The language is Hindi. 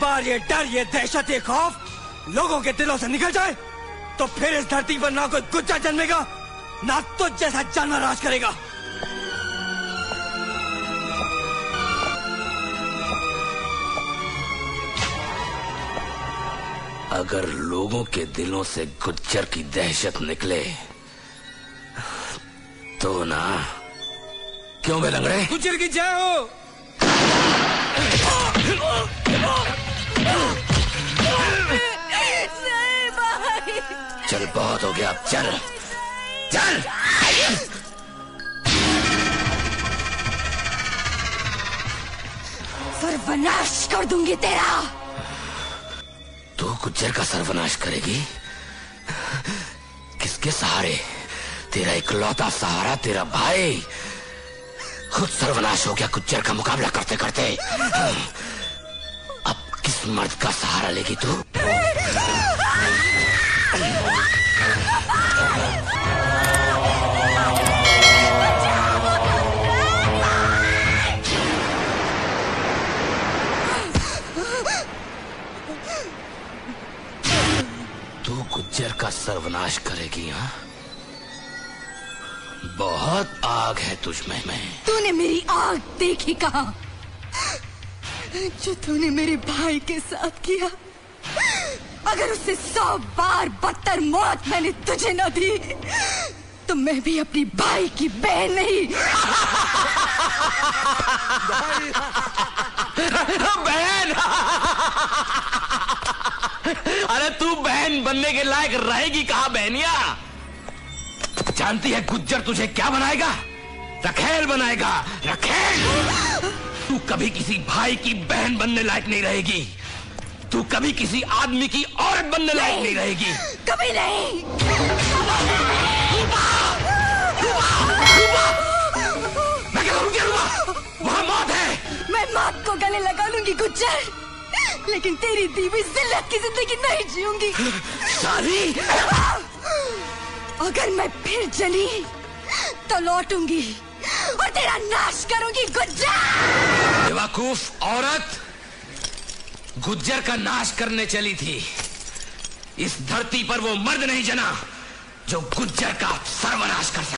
बार ये डर ये दहशत ये खौफ लोगों के दिलों से निकल जाए तो फिर इस धरती पर ना कोई गुच्चा जन्मेगा ना तुझ जैसा जानवर राज करेगा। अगर लोगों के दिलों से गुज्जर की दहशत निकले तो ना क्यों बे लंगड़े गुज्जर की जय हो! बहुत हो गया। अब चल चल। सर्वनाश कर दूँगी तेरा। तू गुज्जर का सर्वनाश करेगी? किसके सहारे? तेरा इकलौता सहारा तेरा भाई। खुद सर्वनाश हो गया गुज्जर का मुकाबला करते करते। अब किस मर्द का सहारा लेगी तू? तू गुज्जर का सर्वनाश करेगी हाँ? बहुत आग है तुझ में। मैं तूने मेरी आग देखी कहा? जो तूने मेरे भाई के साथ किया। अगर उससे सौ बार बदतर मौत मैंने तुझे न दी तो मैं भी अपनी भाई की बहन नहीं बहन अरे तू बहन बनने के लायक रहेगी कहा बहनिया। जानती है गुज्जर तुझे क्या बनाएगा? रखेल बनाएगा रखेल। तू कभी किसी भाई की बहन बनने लायक नहीं रहेगी। तू कभी किसी आदमी की औरत बनने लायक नहीं रहेगी। कभी नहीं। मैं क्या करूँ क्या करूँगा वहाँ मौत है। मैं मौत को गले लगा लूँगी गुज्जर। लेकिन तेरी दी हुई जिल्लत की ज़िंदगी नहीं जीऊँगी। साली! अगर मैं फिर जली तो लौटूँगी और तेरा नाश करूँगी गुज्जर। बेवकूफ़ औरत गुज्जर का नाश करने चली थी। इस धरती पर वो मर्द नहीं जना जो गुज्जर का सर्वनाश कर सकता